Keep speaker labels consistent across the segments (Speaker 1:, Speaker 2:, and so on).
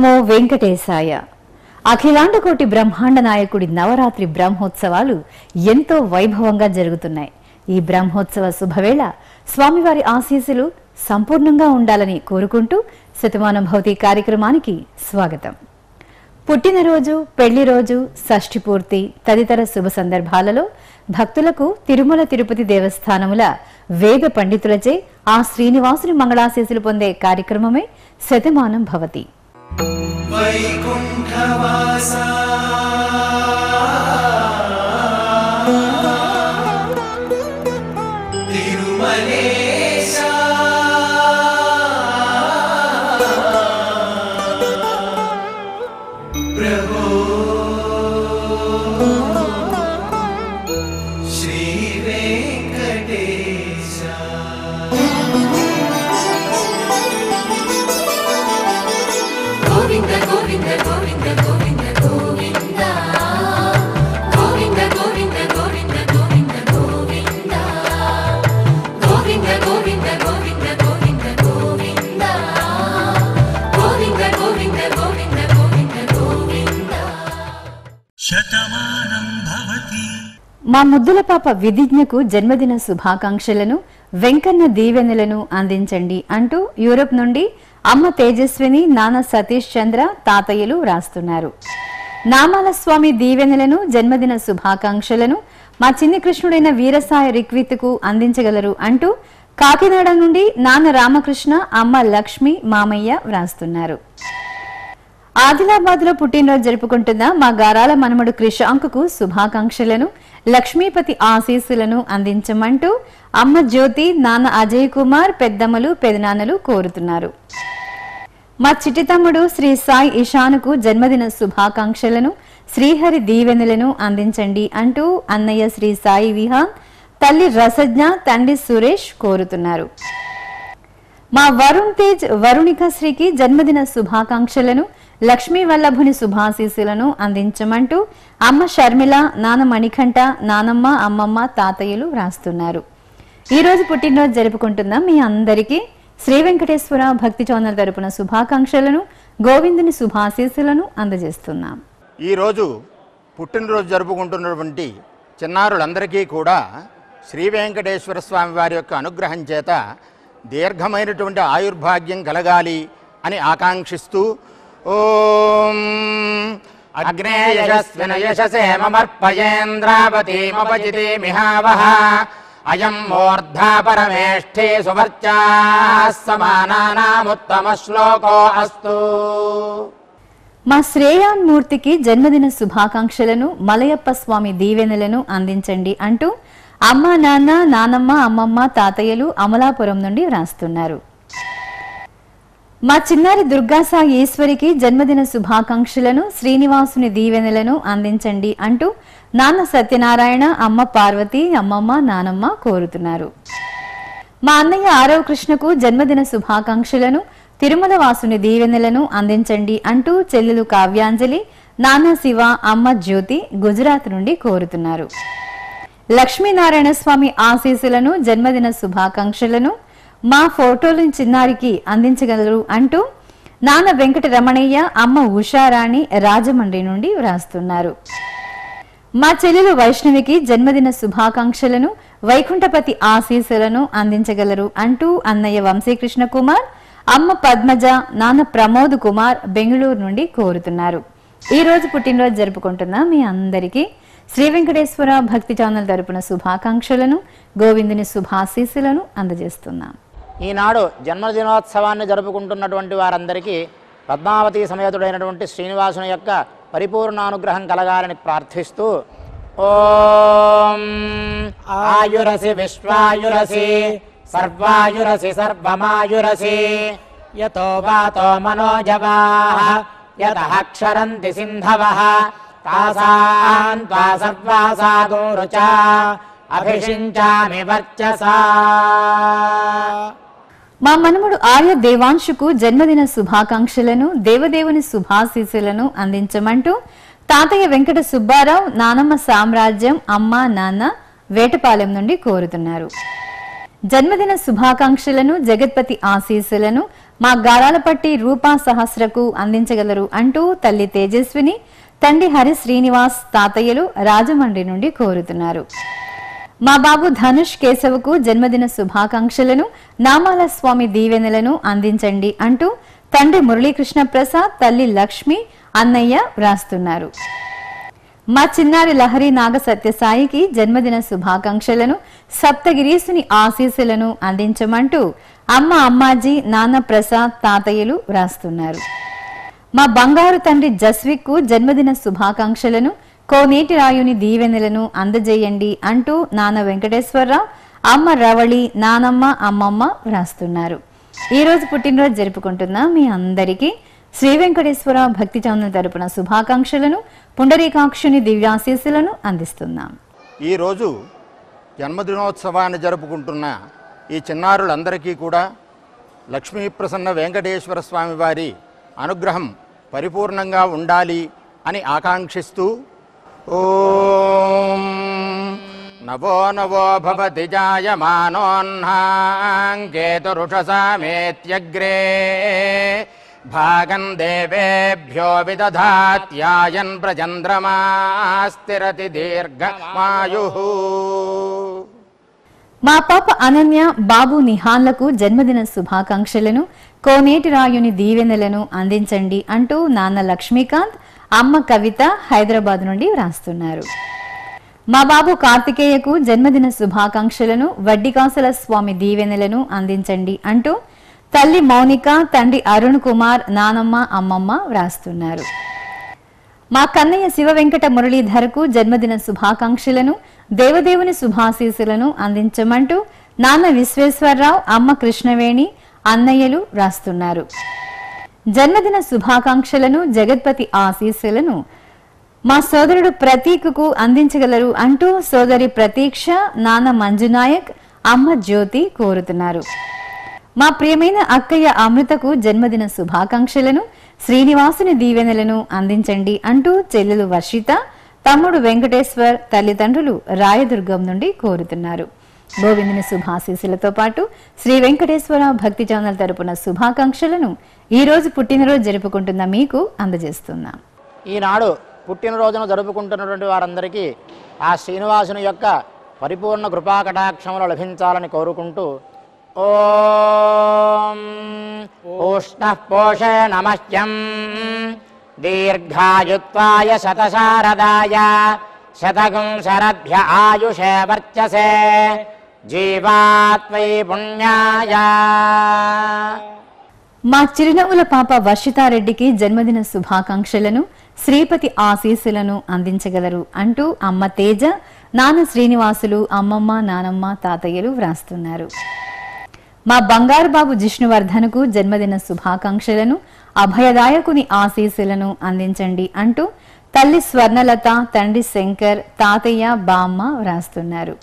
Speaker 1: నమో వెంకటేశాయ. అఖిలాండకోటి బ్రహ్మాండ నాయకుడి నవరాత్రి బ్రహ్మోత్సవాలు ఎంతో వైభవంగా జరుగుతున్నాయి. ఈ బ్రహ్మోత్సవ శుభవేళ స్వామివారి ఆశీస్సులు సంపూర్ణంగా ఉండాలని కోరుకుంటూ శతమానం భౌతి కార్యక్రమానికి స్వాగతం. పుట్టినరోజు పెళ్ళి రోజు షష్ఠి పూర్తి తదితర శుభ సందర్భాలలో భక్తులకు తిరుమల తిరుపతి దేవస్థానముల వేద పండితులచే ఆ శ్రీనివాసుని మంగళాశీసులు పొందే కార్యక్రమమే శతమానం భవతి.
Speaker 2: वैकुण्ठवासा।
Speaker 1: మా ముద్దుల పాప విధిజ్ఞకు జన్మదిన శుభాకాంక్షలను వెంకన్న దీవెనలను అందించండి అంటూ యూరప్ నుండి అమ్మ తేజస్విని నాన్న సతీష్ చంద్ర తాతయ్యలు రాస్తున్నారు. నామాల స్వామి దీవెనలను జన్మదిన శుభాకాంక్షలను మా చిన్ని కృష్ణుడైన వీరసాయ రిక్విత్కు అందించగలరు అంటూ కాకినాడ నుండి నాన్న రామకృష్ణ అమ్మ లక్ష్మి మామయ్య వ్రాస్తున్నారు. ఆదిలాబాద్లో పుట్టినరోజు జరుపుకుంటున్న మా గారాల మనమడు క్రిషాంకుకు శుభాకాంక్షలను లక్ష్మీపతి ఆశీస్సులను అందించమంటూ అమ్మ జ్యోతి నాన్న అజయ్ కుమార్ పెద్దమ్మలు పెదనాన్నలు కోరుతున్నారు. మా చిట్టి తమ్ముడు శ్రీ సాయి ఇషానుకు జన్మదిన శుభాకాంక్షలను శ్రీహరి దీవెనలను అందించండి అంటూ అన్నయ్య శ్రీ సాయి విహాన్ తల్లి రసజ్ఞ తండ్రి సురేష్ కోరుతున్నారు. మా వరుణ్ తేజ్ వరుణిక శ్రీకి జన్మదిన శుభాకాంక్షలను లక్ష్మీ వల్లభుని శుభాశీస్సులను అందించమంటూ అమ్మ షర్మిల నాన్న మణికంఠ నానమ్మ అమ్మమ్మ తాతయ్యలు వ్రాస్తున్నారు. ఈరోజు పుట్టినరోజు జరుపుకుంటున్న మీ అందరికీ శ్రీ వెంకటేశ్వర భక్తి చౌనల్ తరపున శుభాకాంక్షలను గోవిందుని శుభాశీస్సులను అందజేస్తున్నాం.
Speaker 3: ఈరోజు పుట్టినరోజు జరుపుకుంటున్నటువంటి చిన్నారులందరికీ కూడా శ్రీ వెంకటేశ్వర స్వామి వారి యొక్క అనుగ్రహం చేత దీర్ఘమైనటువంటి ఆయుర్భాగ్యం కలగాలి అని ఆకాంక్షిస్తూ ॐ अग्ने यशस्विन यशसे అయం अयम् मूर्धा परमेष्ठी सुवर्चाः శ్లోకో अस्तु
Speaker 1: మా శ్రేయాన్మూర్తికి జన్మదిన శుభాకాంక్షలను మలయప్ప స్వామి దీవెనలను అందించండి అంటూ అమ్మ నాన్న నానమ్మ అమ్మమ్మ తాతయ్యలు అమలాపురం నుండి వ్రాస్తున్నారు. మా చిన్నారి దుర్గాసా ఈశ్వరికి జన్మదిన శుభాకాంక్షలను శ్రీనివాసుని దీవెనలను అందించండి అంటూ నాన్న సత్యనారాయణ అమ్మ పార్వతి అమ్మమ్మ నానమ్మ కోరుతున్నారు. మా అన్నయ్య ఆరవ కృష్ణకు జన్మదిన శుభాకాంక్షలను తిరుమల వాసుని దీవెనలను అందించండి అంటూ చెల్లెలు కావ్యాంజలి నాన్న శివ అమ్మ జ్యోతి గుజరాత్ నుండి కోరుతున్నారు. లక్ష్మీనారాయణ స్వామి ఆశీస్సులను జన్మదిన శుభాకాంక్షలను మా ఫోటోలు చిన్నారికి అందించగలరు అంటూ నాన్న వెంకట రమణయ్య అమ్మ ఉషారాణి రాజమండ్రి నుండి వ్రాస్తున్నారు. మా చెల్లెలు వైష్ణవికి జన్మదిన శుభాకాంక్షలను వైకుంఠపతి ఆశీస్సులను అందించగలరు అంటూ అన్నయ్య వంశీకృష్ణ కుమార్ అమ్మ పద్మజ నాన్న ప్రమోద్ కుమార్ బెంగళూరు నుండి కోరుతున్నారు. ఈ రోజు పుట్టినరోజు జరుపుకుంటున్న మీ అందరికీ శ్రీ వెంకటేశ్వర భక్తి ఛానల్ తరపున శుభాకాంక్షలను గోవిందుని శుభాశీస్సులను అందజేస్తున్నాం.
Speaker 3: ఈనాడు జన్మదినోత్సవాన్ని జరుపుకుంటున్నటువంటి వారందరికీ పద్మావతి సమేతుడైనటువంటి శ్రీనివాసుని యొక్క పరిపూర్ణానుగ్రహం కలగాలని ప్రార్థిస్తూ ఓం ఆయురసి విశ్వాయురసి సర్వాయురసి సర్వమాయురసి యతో వాతో మనోజవాః సింధవ క్షరంతి తాసాన్ త్వా సర్వాసా గోరుచా అభిషించామి వర్చసా.
Speaker 1: మా మనముడు ఆర్య దేవాంశుకు జన్మదిన శుభాకాంక్షలను దేవదేవుని శుభాశీసులను అందించమంటూ తాతయ్య వెంకట సుబ్బారావు నానమ్మ సామ్రాజ్యం అమ్మ నాన్న వేటపాలెం నుండి కోరుతున్నారు. జన్మదిన శుభాకాంక్షలను జగత్పతి ఆశీస్సులను మా గారాలపట్టి రూపా సహస్రకు అందించగలరు అంటూ తల్లి తేజస్విని తండ్రి హరి శ్రీనివాస్ తాతయ్యలు రాజమండ్రి నుండి కోరుతున్నారు. మా బాబు ధనుష్ కేశవకు జన్మదిన శుభాకాంక్షలను నామాల స్వామి దీవెనలను అందించండి అంటూ తండ్రి మురళీకృష్ణ ప్రసాద్ తల్లి లక్ష్మి అన్నయ్య వ్రాస్తున్నారు. మా చిన్నారి లహరి నాగ సత్యసాయికి జన్మదిన శుభాకాంక్షలను సప్తగిరీసుని ఆశీస్సులను అందించమంటూ అమ్మ అమ్మాజీ నాన్న ప్రసాద్ తాతయ్యలు వ్రాస్తున్నారు. మా బంగారు తండ్రి జస్విక్కు జన్మదిన శుభాకాంక్షలను కోనేటి రాయుని దీవెనలను అందజేయండి అంటూ నాన్న వెంకటేశ్వరరావు అమ్మ రవళి నానమ్మ అమ్మమ్మ వ్రాస్తున్నారు. ఈ రోజు పుట్టినరోజు జరుపుకుంటున్న మీ అందరికీ శ్రీ వెంకటేశ్వర భక్తి చౌనల్ తరపున శుభాకాంక్షలను పుండరీకాక్షుని దివ్యాశీస్సులను అందిస్తున్నాం.
Speaker 4: ఈరోజు జన్మదినోత్సవాన్ని జరుపుకుంటున్న ఈ చిన్నారులందరికీ కూడా లక్ష్మీ ప్రసన్న వెంకటేశ్వర స్వామి వారి అనుగ్రహం పరిపూర్ణంగా ఉండాలి అని ఆకాంక్షిస్తూ ఓం నవో నవో భవతి జాయమానోన్హాంకేతురుషసామేత్యగ్రే భాగం దేవేభ్యో విదధాత్యాయన్ ప్రచంద్రమాస్తిరతి దీర్ఘమాయు
Speaker 1: మా పాప అనన్య బాబు నిహాన్లకు జన్మదిన శుభాకాంక్షలను కోనేటి రాయుని దీవెనలను అందించండి అంటూ నాన్న లక్ష్మీకాంత్ అమ్మ కవిత హైదరాబాద్ నుండి వ్రాస్తున్నారు. మా బాబు కార్తికేయకు జన్మదిన శుభాకాంక్షలను వడ్డికాసల స్వామి దీవెనలను అందించండి అంటూ తల్లి మౌనిక తండ్రి అరుణ్ కుమార్ నానమ్మ అమ్మమ్మ వ్రాస్తున్నారు. మా కన్నయ్య శివ వెంకట మురళీధర్కు జన్మదిన శుభాకాంక్షలను దేవదేవుని శుభాశీసులను అందించమంటూ నాన్న విశ్వేశ్వరరావు అమ్మ కృష్ణవేణి అన్నయ్యలు వ్రాస్తున్నారు. జన్మదిన శుభాకాంక్షలను జగత్పతి ఆశీస్సులను మా సోదరుడు ప్రతీక్కు అందించగలరు అంటూ సోదరి ప్రతీక్ష నాన్న మంజునాయక్ అమ్మ జ్యోతి కోరుతున్నారు. మా ప్రియమైన అక్కయ్య అమృతకు జన్మదిన శుభాకాంక్షలను శ్రీనివాసుని దీవెనలను అందించండి అంటూ చెల్లెలు వర్షిత తమ్ముడు వెంకటేశ్వర్ తల్లిదండ్రులు రాయదుర్గం నుండి కోరుతున్నారు. గోవిందుని శుభాశీసులతో పాటు శ్రీ వెంకటేశ్వర భక్తి ఛానల్ తరపున శుభాకాంక్షలను ఈ రోజు పుట్టినరోజు జరుపుకుంటున్న మీకు అందజేస్తున్నాం.
Speaker 3: ఈనాడు పుట్టినరోజును జరుపుకుంటున్నటువంటి వారందరికీ ఆ శ్రీనివాసుని యొక్క పరిపూర్ణ కృపాకటాక్షములు లభించాలని కోరుకుంటూ ఓం ఉష్ణ పోషే నమస్యం దీర్ఘాయుత్వాయ శతశారదాయ శతకం శరభ్య ఆయుషే వర్చసే పుణ్యాయ
Speaker 1: మా చిరునవ్వుల పాప వర్షితారెడ్డికి జన్మదిన శుభాకాంక్షలను శ్రీపతి ఆశీస్సులను అందించగలరు అంటూ అమ్మ తేజ నాన్న శ్రీనివాసులు అమ్మమ్మ నానమ్మ తాతయ్యలు వ్రాస్తున్నారు. మా బంగారు బాబు జిష్ణువర్ధన్కు జన్మదిన శుభాకాంక్షలను అభయదాయకుని ఆశీస్సులను అందించండి అంటూ తల్లి స్వర్ణలత తండ్రి శంకర్ తాతయ్య బామ్మ వ్రాస్తున్నారు.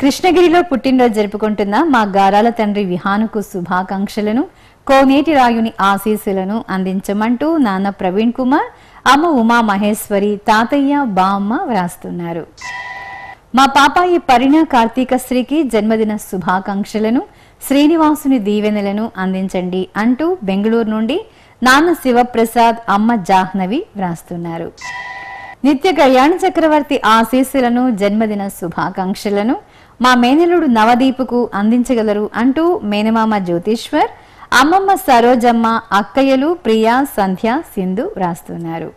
Speaker 1: కృష్ణగిరిలో పుట్టినరోజు జరుపుకుంటున్న మా గారాల తండ్రి విహానుకు శుభాకాంక్షలను కోనేటి రాయుని ఆశీస్సులను అందించమంటూ నాన్న ప్రవీణ్ కుమార్ అమ్మ ఉమా మహేశ్వరి తాతయ్య బామ్మ వ్రాస్తున్నారు. మా పాపాయి పరిణ కార్తీక శ్రీకి జన్మదిన శుభాకాంక్షలను శ్రీనివాసుని దీవెనలను అందించండి అంటూ బెంగళూరు నుండి నాన్న శివప్రసాద్ అమ్మ జాహ్నవి వ్రాస్తున్నారు. నిత్య కళ్యాణ చక్రవర్తి ఆశీస్సులను జన్మదిన శుభాకాంక్షలను మా మేనలుడు నవదీపుకు అందించగలరు అంటూ మేనమామ జ్యోతిశ్వర్ అమ్మమ్మ సరోజమ్మ అక్కయ్యలు ప్రియా సంధ్య సింధు వ్రాస్తున్నారు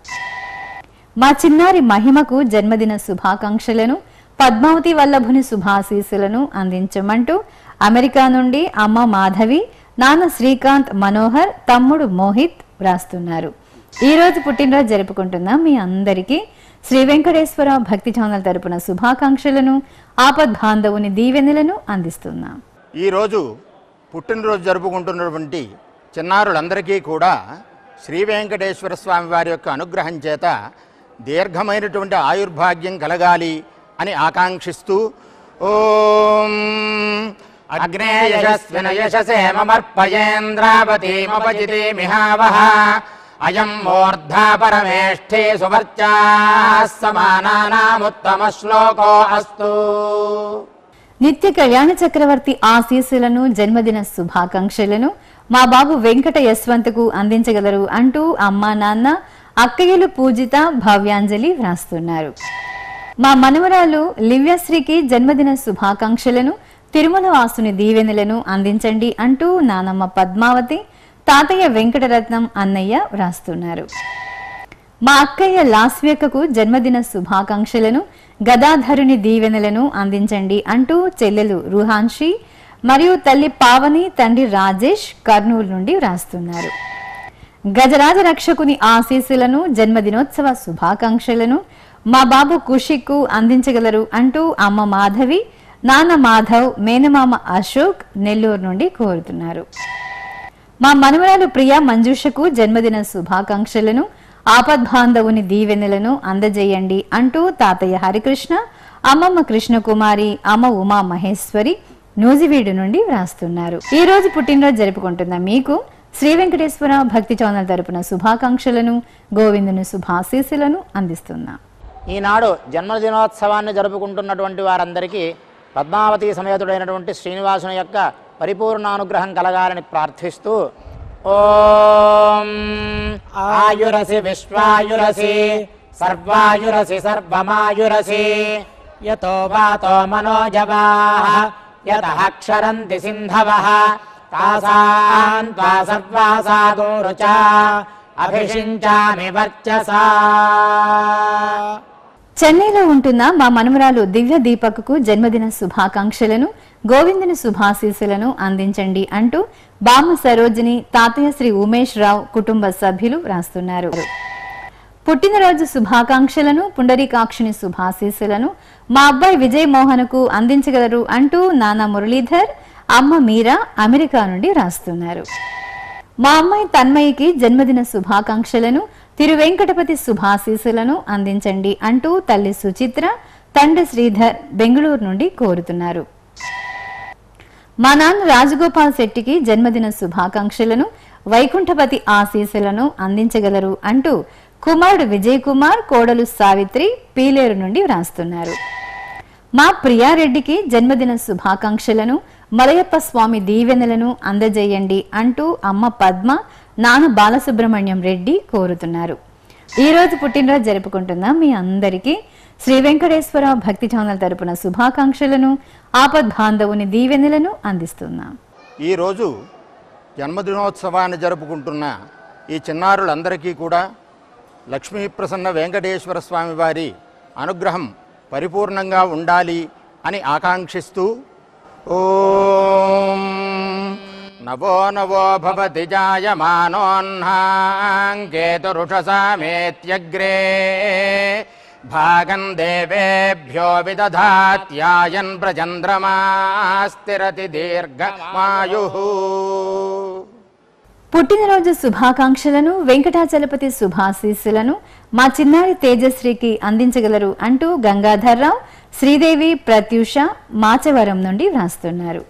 Speaker 1: మా చిన్నారి మహిమకు జన్మదిన శుభాకాంక్షలను పద్మావతి వల్లభుని శుభాశీస్సులను అందించమంటూ అమెరికా నుండి అమ్మ మాధవి నాన్న శ్రీకాంత్ మనోహర్ తమ్ముడు మోహిత్ వ్రాస్తున్నారు ఈ రోజు పుట్టినరోజు జరుపుకుంటున్నాం మీ అందరికీ. శ్రీ వెంకటేశ్వర భక్తి ఛానల్ తరపున శుభాకాంక్షలను ఆపద్ బాంధవుని దీవెనలను అందిస్తున్నాం.
Speaker 4: ఈరోజు పుట్టినరోజు జరుపుకుంటున్నటువంటి చిన్నారులందరికీ కూడా శ్రీ వెంకటేశ్వర స్వామి వారి యొక్క అనుగ్రహం చేత దీర్ఘమైనటువంటి ఆయుర్భాగ్యం కలగాలి అని ఆకాంక్షిస్తూ ఓం
Speaker 3: అగ్నే యశస్విన అయం మూర్ధా పరమేష్ఠే సువర్చా శ్లోకో అస్తు
Speaker 1: నిత్య కళ్యాణ చక్రవర్తి ఆశీస్సులను జన్మదిన శుభాకాంక్షలను మా బాబు వెంకట యశ్వంత్కు అందించగలరు అంటూ అమ్మా నాన్న అక్కయ్యలు పూజిత భవ్యాంజలి వ్రాస్తున్నారు. మా మనవరాలు లివ్యశ్రీకి జన్మదిన శుభాకాంక్షలను తిరుమల వాసుని దీవెనలను అందించండి అంటూ నానమ్మ పద్మావతి తాతయ్య వెంకటరత్నం అన్నయ్య వ్రాస్తున్నారు. మా అక్కయ్య లాస్వేకకు జన్మదిన శుభాకాంక్షలను గదాధరుని దీవెనలను అందించండి అంటూ చెల్లెలు రుహాన్షి మరియు తల్లి పావని తండ్రి రాజేష్ కర్నూలు నుండి వ్రాస్తున్నారు. గజరాజ రక్షకుని ఆశీస్సులను జన్మదినోత్సవ శుభాకాంక్షలను మా బాబు కుషిక్కు అందించగలరు అంటూ అమ్మ మాధవి నాన్న మాధవ్ మేనమామ అశోక్ నెల్లూరు నుండి కోరుతున్నారు. మా మనుమరాలు ప్రియ మంజుషకు జన్మదిన శుభాకాంక్షలను ఆపద్బాంధవుని దీవెనలను అందజేయండి అంటూ తాతయ్య హరికృష్ణ అమ్మమ్మ కృష్ణకుమారి అమ్మ ఉమా మహేశ్వరి నూజివీడు నుండి వ్రాస్తున్నారు. ఈ రోజు పుట్టినరోజు జరుపుకుంటున్న మీకు శ్రీ వెంకటేశ్వర భక్తి ఛానల్ తరపున శుభాకాంక్షలను గోవిందుని శుభాశీస్సులను అందిస్తున్నాం.
Speaker 3: ఈనాడు జన్మదినోత్సవాన్ని జరుపుకుంటున్నటువంటి వారందరికీ పద్మావతి సమేతుడైనటువంటి శ్రీనివాసుని యొక్క పరిపూర్ణ అనుగ్రహం కలగాలని ప్రార్థిస్తూ ఓం ఆయురసి విశ్వాయురసి సర్వాయురసి సర్వమాయురసి యతో వాతో మనోజవా యత క్షరంతి తాసాన్ త్వా సర్వాసా గోరుచా అభిషించామి వర్చసా.
Speaker 1: చెన్నైలో ఉంటున్న మా మనుమరాలు దివ్య దీపక్కు జన్మదిన శుభాకాంక్షలను గోవిందుని శుభాశీస్సులను అందించండి అంటూ బామ్మ సరోజిని తాతయ్య శ్రీ ఉమేష్ రావు కుటుంబ సభ్యులు రాస్తున్నారు పుట్టినరోజు శుభాకాంక్షలను పుండరీకాక్షుని శుభాశీస్సులను మా అబ్బాయి విజయ్ మోహన్కు అందించగలరు అంటూ నానా మురళీధర్ అమ్మ మీరా అమెరికా నుండి రాస్తున్నారు మా అమ్మాయి తన్మయికి జన్మదిన శుభాకాంక్షలను తిరు వెంకటపతి శుభాశీస్సులను అందించండి అంటూ తల్లి సుచిత్ర తండ్రి శ్రీధర్ బెంగళూరు నుండి కోరుతున్నారు. మా నాన్న రాజగోపాల్ శెట్టికి జన్మదిన శుభాకాంక్షలను వైకుంఠపతి ఆశీస్సులను అందించగలరు అంటూ కుమారుడు విజయ్ కుమార్ కోడలు సావిత్రి పీలేరు నుండి వ్రాస్తున్నారు. మా ప్రియారెడ్డికి జన్మదిన శుభాకాంక్షలను మలయప్ప స్వామి దీవెనలను అందజేయండి అంటూ అమ్మ పద్మ నాన్న బాలసుబ్రహ్మణ్యం రెడ్డి కోరుతున్నారు. ఈరోజు పుట్టినరోజు జరుపుకుంటున్న మీ అందరికీ శ్రీ వెంకటేశ్వర భక్తి ఛానల్ తరపున శుభాకాంక్షలను ఆపద్ బాంధవుని దీవెనలను అందిస్తున్నాం.
Speaker 4: ఈరోజు జన్మదినోత్సవాన్ని జరుపుకుంటున్న ఈ చిన్నారులందరికీ కూడా లక్ష్మీప్రసన్న వెంకటేశ్వర స్వామి వారి అనుగ్రహం పరిపూర్ణంగా ఉండాలి అని ఆకాంక్షిస్తూ ఓం నవో నవో భవతి జాయమానోన్హాంకేతురుషసామేత్యగ్రే భాగం దేవేభ్యో విదధాత్యాయన్ ప్రచంద్రమాస్తిరతి దీర్ఘమాయు
Speaker 1: పుట్టినరోజు శుభాకాంక్షలను వెంకటాచలపతి శుభాశీస్సులను మా చిన్నారి తేజశ్రీకి అందించగలరు అంటూ గంగాధర్రావు శ్రీదేవి ప్రత్యూష మాచవరం నుండి వ్రాస్తున్నారు.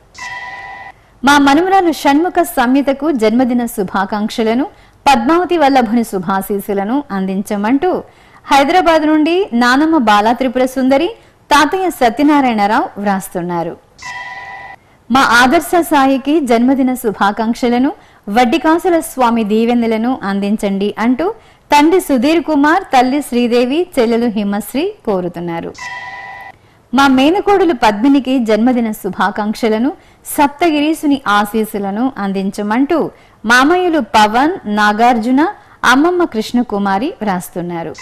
Speaker 1: మా మనుమరాలు షణ్ముఖ సంయుతకు జన్మదిన శుభాకాంక్షలను పద్మావతి వల్లభుని శుభాశీస్సులను అందించమంటూ హైదరాబాద్ నుండి నానమ్మ బాలా త్రిపుర సుందరి తాతయ్య సత్యనారాయణరావు వ్రాస్తున్నారు. మా ఆదర్శ సాయికి జన్మదిన శుభాకాంక్షలను వడ్డికాసుల స్వామి దీవెనలను అందించండి అంటూ తండ్రి సుధీర్ కుమార్ తల్లి శ్రీదేవి చెల్లెలు హిమశ్రీ కోరుతున్నారు. మా మేనకోడులు పద్మినికి జన్మదిన శుభాకాంక్షలను సప్తగిరీసుని ఆశీస్సులను అందించమంటూ మామయ్యలు పవన్ నాగార్జున అమ్మమ్మ కృష్ణకుమారి వ్రాస్తున్నారు.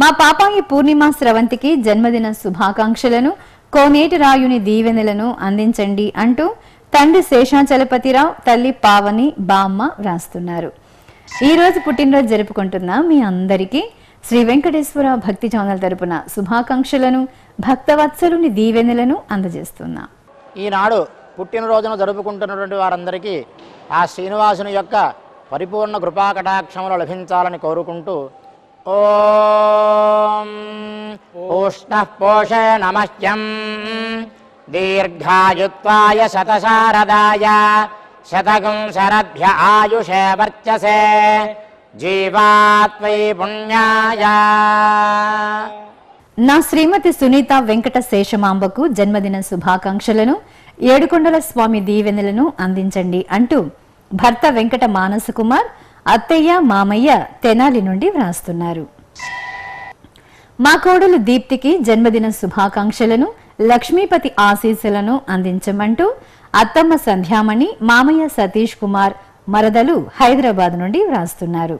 Speaker 1: మా పాపాయి పూర్ణిమ స్రవంతికి జన్మదిన శుభాకాంక్షలను కోనేటి రాయుని దీవెనలను అందించండి అంటూ తండ్రి శేషాచలపతిరావు తల్లి పావని బామ్మ వ్రాస్తున్నారు. ఈ రోజు పుట్టినరోజు జరుపుకుంటున్న మీ అందరికీ శ్రీ వెంకటేశ్వర భక్తి ఛానల్ తరపున శుభాకాంక్షలను భక్తవత్సలుని దీవెనలను అందజేస్తున్నా.
Speaker 3: ఈనాడు పుట్టినరోజును జరుపుకుంటున్నటువంటి వారందరికీ ఆ శ్రీనివాసుని యొక్క పరిపూర్ణ కృపాకటాక్షములు లభించాలని కోరుకుంటూ ఓం. ఉష్ణ నమస్యం దీర్ఘాయుత్వాయ శతశారదాయ శతకం శరభ్య ఆయుషే వర్చసే. జీవాత్వై పుణ్యాయ.
Speaker 1: నా శ్రీమతి సునీత వెంకట శేషమాంబకు జన్మదిన శుభాకాంక్షలను ఏడుకొండల స్వామి దీవెనలను అందించండి అంటూ భర్త వెంకట మానస కుమార్ అత్తయ్య మామయ్య తెనాలి నుండి వ్రాస్తున్నారు. మా కోడలు దీప్తికి జన్మదిన శుభాకాంక్షలను లక్ష్మీపతి ఆశీస్సులను అందించమంటూ అత్తమ్మ సంధ్యామణి మామయ్య సతీష్ కుమార్ మరదలు హైదరాబాద్ నుండి వ్రాస్తున్నారు.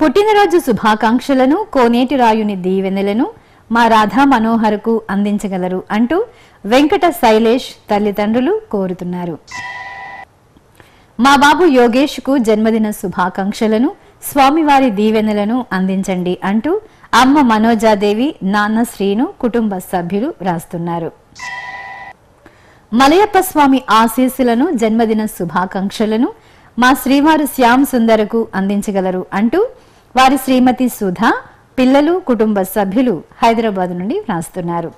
Speaker 1: పుట్టినరోజు శుభాకాంక్షలను కోనేటి రాయుని దీవెనలను మా రాధా మనోహర్కు అందించగలరు అంటూ వెంకట శైలేష్ తల్లిదండ్రులు కోరుతున్నారు. మా బాబు యోగేష్కు జన్మదిన శుభాకాంక్షలను స్వామివారి దీవెనలను అందించండి అంటూ అమ్మ మనోజాదేవి నాన్న శ్రీను కుటుంబ సభ్యులు రాస్తున్నారు. మలయప్ప స్వామి ఆశీస్సులను జన్మదిన శుభాకాంక్షలను మా శ్రీవారు శ్యామ్ సుందరకు అందించగలరు అంటూ వారి శ్రీమతి సుధా పిల్లలు కుటుంబ సభ్యులు హైదరాబాద్ నుండి వ్రాస్తున్నారు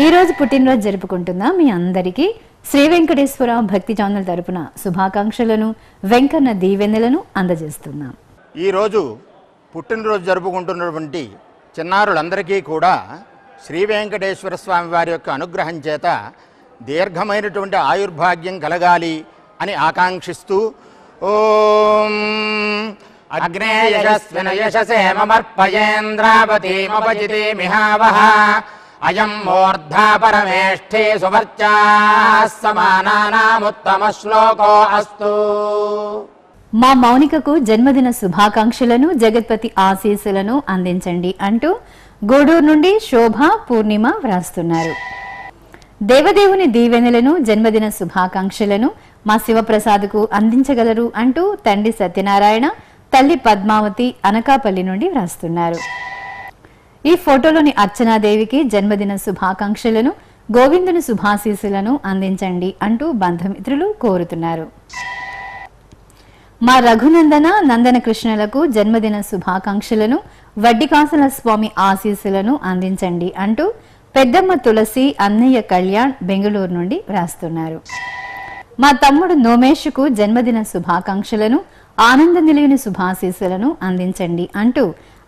Speaker 1: ఈ రోజు పుట్టినరోజు జరుపుకుంటున్న మీ అందరికీ శ్రీ వెంకటేశ్వర భక్తి ఛానల్ తరపున శుభాకాంక్షలను వెంకన్న దీవెనలను అందజేస్తున్నాం.
Speaker 4: ఈరోజు పుట్టినరోజు జరుపుకుంటున్నటువంటి చిన్నారులందరికీ కూడా శ్రీ వెంకటేశ్వర స్వామి వారి యొక్క అనుగ్రహం చేత దీర్ఘమైనటువంటి ఆయుర్భాగ్యం కలగాలి అని ఆకాంక్షిస్తూ ఓం
Speaker 3: అగ్నే యశస్విన యశసే అయం మూర్ధా పరమేష్ఠే సువర్చా సమానానాముత్తమ శ్లోకో అస్తు
Speaker 1: మా మౌనికకు జన్మదిన శుభాకాంక్షలను జగత్పతి ఆశీస్సులను అందించండి అంటూ గూడూరు నుండి శోభ పూర్ణిమ వ్రాస్తున్నారు. దేవదేవుని దీవెనలను జన్మదిన శుభాకాంక్షలను మా శివప్రసాద్కు అందించగలరు అంటూ తండ్రి సత్యనారాయణ తల్లి పద్మావతి అనకాపల్లి నుండి వ్రాస్తున్నారు. ఈ ఫోటోలోని అర్చనాదేవికి జన్మదిన శుభాకాంక్షలను గోవిందుని శుభాశీస్సులను అందించండి అంటూ బంధుమిత్రులు కోరుతున్నారు. మా రఘునందన నందన కృష్ణలకు జన్మదిన శుభాకాంక్షలను వడ్డికాసల స్వామి ఆశీస్సులను అందించండి అంటూ పెద్దమ్మ తులసి అన్నయ్య కళ్యాణ్ బెంగళూరు నుండి వ్రాస్తున్నారు. మా తమ్ముడు నోమేష్కు జన్మదిన శుభాకాంక్షలను ఆనంద నిలయని శుభాశీస్సులను అందించండి అంటూ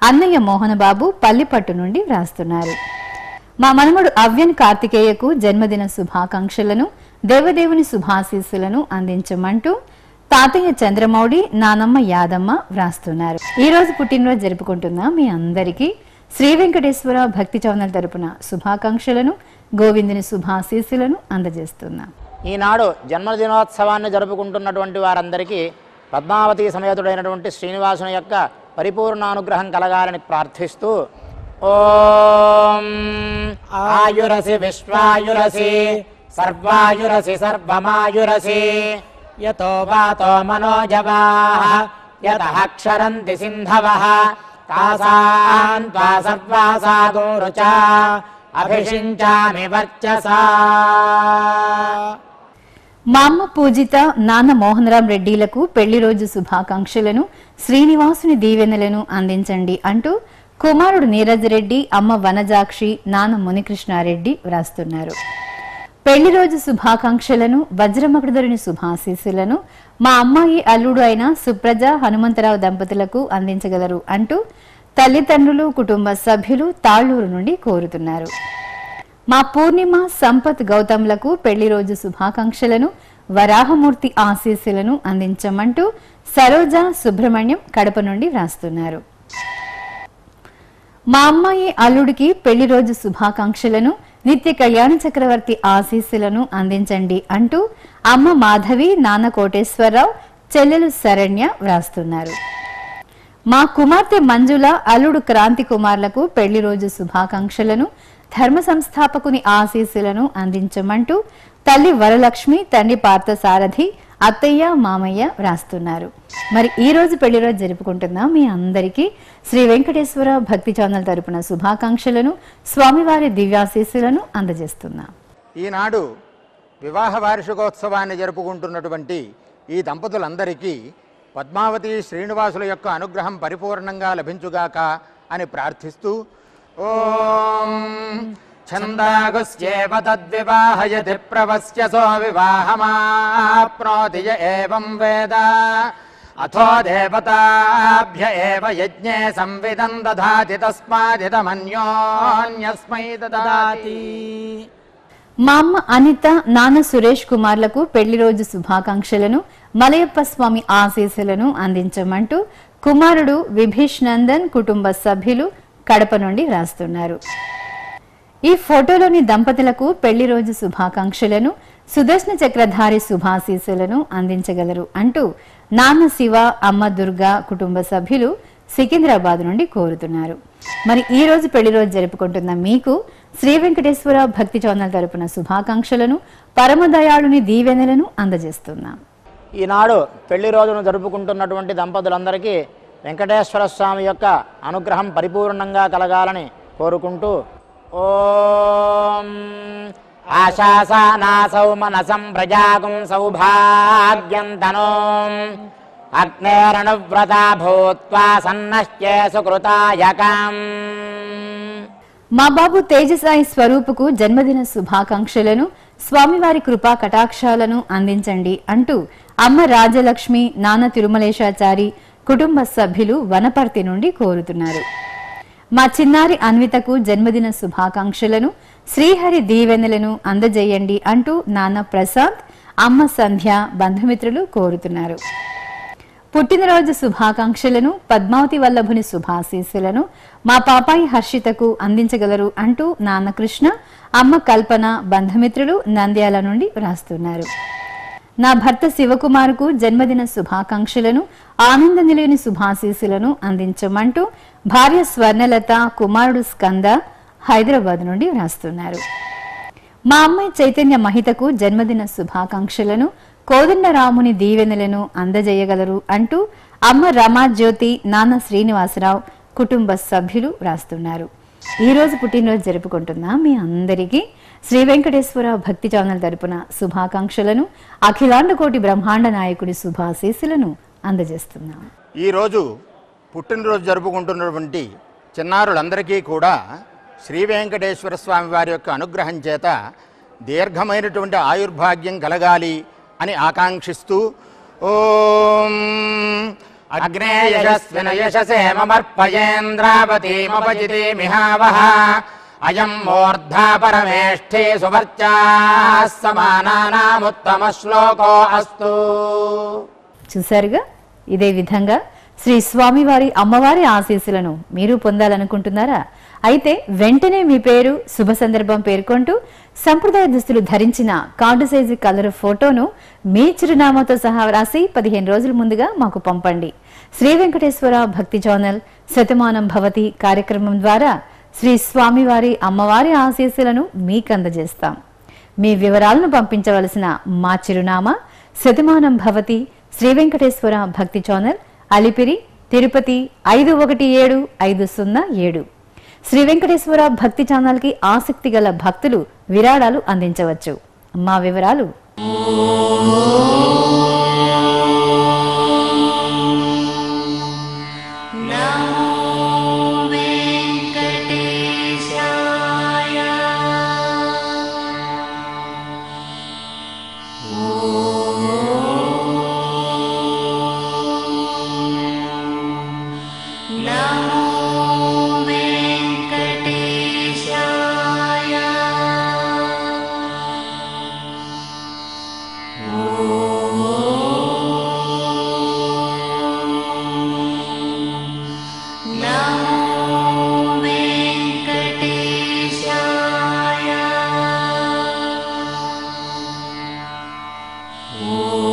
Speaker 1: అన్నయ్య మోహనబాబు పల్లిపట్టు నుండి వ్రాస్తున్నారు. మా మనుమడు అవ్యన్ కార్తికేయకు జన్మదిన శుభాకాంక్షలను దేవదేవుని శుభాశీస్సులను అందించమంటూ తాతయ్య చంద్రమౌళి నానమ్మ యాదమ్మ వ్రాస్తున్నారు. ఈ రోజు పుట్టినరోజు జరుపుకుంటున్న మీ అందరికీ శ్రీ వెంకటేశ్వర భక్తి చవనల తరపున శుభాకాంక్షలను గోవిందుని శుభాశీస్సులను అందజేస్తున్నాం.
Speaker 3: ఈనాడు జన్మదినోత్సవాన్ని జరుపుకుంటున్నటువంటి వారందరికీ పద్మావతి సమేతుడైనటువంటి శ్రీనివాసుని యొక్క పరిపూర్ణ అనుగ్రహం కలగాలని ప్రార్థిస్తూ ఓం ఆయురసి విశ్వాయురసి సర్వాయురసి సర్వమాయురసి యతో వాతో మనోజవాః యతః క్షరంతి సింధవః తాసాన్ త్వా సర్వాసా గోరుచా అభిషించామి వర్చసా
Speaker 1: మా అమ్మ పూజిత నాన్న మోహనరాం రెడ్డిలకు పెళ్ళి రోజు శుభాకాంక్షలను శ్రీనివాసుని దీవెనలను అందించండి అంటూ కుమారుడు నీరజ్ రెడ్డి అమ్మ వనజాక్షి నాన్న మునికృష్ణారెడ్డి వ్రాస్తున్నారు. పెళ్ళి రోజు శుభాకాంక్షలను వజ్రమకృదరుని శుభాశీస్సులను మా అమ్మాయి అల్లుడు అయిన సుప్రజ హనుమంతరావు దంపతులకు అందించగలరు అంటూ తల్లిదండ్రులు కుటుంబ సభ్యులు తాళ్ళూరు నుండి కోరుతున్నారు. మా పూర్ణిమ సంపత్ గౌతమ్లకు పెళ్ళి రోజు శుభాకాంక్షలను వరాహమూర్తి ఆశీస్సులను అందించమంటూ సరోజ సుబ్రహ్మణ్యం కడప నుండి వ్రాస్తున్నారు. మా అమ్మాయి అల్లుడికి పెళ్ళి రోజు శుభాకాంక్షలను నిత్య కళ్యాణ చక్రవర్తి ఆశీస్సులను అందించండి అంటూ అమ్మ మాధవి నాన్న కోటేశ్వరరావు చెల్లెలు శరణ్య వ్రాస్తున్నారు. మా కుమార్తె మంజుల అల్లుడు క్రాంతి కుమార్లకు పెళ్ళి రోజు శుభాకాంక్షలను ధర్మ సంస్థాపకుని ఆశీస్సులను అందించమంటూ తల్లి వరలక్ష్మి తండ్రి పార్థసారథి అత్తయ్య మామయ్య వ్రాస్తున్నారు. మరి ఈ రోజు పెళ్ళి రోజు జరుపుకుంటున్న మీ అందరికీ శ్రీ వెంకటేశ్వర భక్తి ఛానల్ తరపున శుభాకాంక్షలను స్వామివారి దివ్యాశీస్సులను అందజేస్తున్నాం.
Speaker 4: ఈనాడు వివాహ వార్షికోత్సవాన్ని జరుపుకుంటున్నటువంటి ఈ దంపతులందరికీ పద్మావతి శ్రీనివాసుల యొక్క అనుగ్రహం పరిపూర్ణంగా లభించుగాక అని ప్రార్థిస్తూ ఓం छन्दागुस्येव तद्विवाहयति प्रवस्यसो विवाहमाप्नोति य एवं वेद अथो देवताभ्य एव यज्ञे संविदं दधाति तस्मादिदमन्योन्यस्मै ददाति
Speaker 1: మా అమ్మ అనిత నాన్న సురేష్ కుమార్లకు పెళ్లి రోజు శుభాకాంక్షలను మలయప్ప స్వామి ఆశీస్సులను అందించమంటూ కుమారుడు విభీష్ నందన్ కుటుంబ సభ్యులు కడప నుండి రాస్తున్నారు. ఈ ఫోటోలోని దంపతులకు పెళ్ళి రోజు శుభాకాంక్షలను సుదర్శన చక్రధారి శుభాశీసులను అందించగలరు అంటూ నాన్న శివ అమ్మ దుర్గా కుటుంబ సభ్యులు సికింద్రాబాద్ నుండి కోరుతున్నారు. మరి ఈ రోజు పెళ్ళి రోజు జరుపుకుంటున్న మీకు శ్రీ వెంకటేశ్వర భక్తి ఛానల్ తరపున శుభాకాంక్షలను పరమదయాళుని దీవెనలను అందజేస్తున్నాం.
Speaker 3: ఈనాడు పెళ్ళి రోజును జరుపుకుంటున్నటువంటి దంపతులందరికీ వెంకటేశ్వర స్వామి యొక్క అనుగ్రహం పరిపూర్ణంగా కలగాలని కోరుకుంటూ ఓం ఆశాసానాసౌ మనసం ప్రజాగం సౌభాగ్యం తనోం అగ్నేరణవ్రత భూత్వా సన్నశ్చే సుకృతాయకం.
Speaker 1: మా బాబు తేజసాయి స్వరూపుకు జన్మదిన శుభాకాంక్షలను స్వామివారి కృపా కటాక్షాలను అందించండి అంటూ అమ్మ రాజలక్ష్మి నాన్న తిరుమలేశాచారి కుటుంబ సభ్యులు వనపర్తి నుండి కోరుతున్నారు. మా చిన్నారి అన్వితకు జన్మదిన శుభాకాంక్షలను శ్రీహరి దీవెనలను అందజేయండి అంటూ నాన్న ప్రసాద్ అమ్మ సంధ్య బంధుమిత్రులు కోరుతున్నారు. పుట్టినరోజు శుభాకాంక్షలను పద్మావతి వల్లభుని శుభాశీస్సులను మా పాపాయి హర్షితకు అందించగలరు అంటూ నాన్న కృష్ణ అమ్మ కల్పన బంధుమిత్రులు నంద్యాల నుండి వ్రాస్తున్నారు. నా భర్త శివకుమార్కు జన్మదిన శుభాకాంక్షలను ఆనంద నిలయని శుభాశీసులను అందించమంటూ భార్య స్వర్ణలత కుమారుడు స్కంద హైదరాబాద్ నుండి వ్రాస్తున్నారు మా అమ్మాయి చైతన్య మహితకు జన్మదిన శుభాకాంక్షలను కోదండరాముని దీవెనలను అందజేయగలరు అంటూ అమ్మ రమాజ్యోతి నాన్న శ్రీనివాసరావు కుటుంబ సభ్యులు వ్రాస్తున్నారు ఈ రోజు పుట్టినరోజు జరుపుకుంటున్నా మీ అందరికీ శ్రీ వెంకటేశ్వర భక్తి ఛానల్ తరపున శుభాకాంక్షలను అఖిలాండ కోటి బ్రహ్మాండ నాయకుడి శుభాశీస్సులను అందజేస్తున్నాం.
Speaker 4: ఈరోజు పుట్టినరోజు జరుపుకుంటున్నటువంటి చిన్నారులందరికీ కూడా శ్రీ వెంకటేశ్వర స్వామి వారి యొక్క అనుగ్రహం చేత దీర్ఘమైనటువంటి ఆయుర్భాగ్యం కలగాలి అని ఆకాంక్షిస్తూ ఓం అగ్నే యశస్విన యశసే మమర్పయేంద్రావతీమపజితే అయం మూర్ధా పరమేష్ఠే సువర్చా శ్లోకో అస్తు
Speaker 1: చూశారుగా? ఇదే విధంగా శ్రీ స్వామివారి అమ్మవారి ఆశీస్సులను మీరు పొందాలనుకుంటున్నారా? అయితే వెంటనే మీ పేరు శుభ సందర్భం పేర్కొంటూ సంప్రదాయ దుస్తులు ధరించిన కార్డు సైజు కలర్ ఫోటోను మీ చిరునామాతో సహా రాసి పదిహేను రోజుల ముందుగా మాకు పంపండి. శ్రీ వెంకటేశ్వర భక్తి ఛానల్ శతమానం భవతి కార్యక్రమం ద్వారా శ్రీ స్వామివారి అమ్మవారి ఆశీస్సులను మీకు అందజేస్తాం మీ వివరాలను పంపించవలసిన మా చిరునామా శతమానం భవతి శ్రీ వెంకటేశ్వర భక్తి ఛానల్ అలిపిరి తిరుపతి ఐదు ఒకటి ఏడు ఐదు సున్నా ఏడు. శ్రీ వెంకటేశ్వర భక్తి ఛానల్కి ఆసక్తి గల భక్తులు విరాళాలు అందించవచ్చు. మా వివరాలు
Speaker 2: శతమానం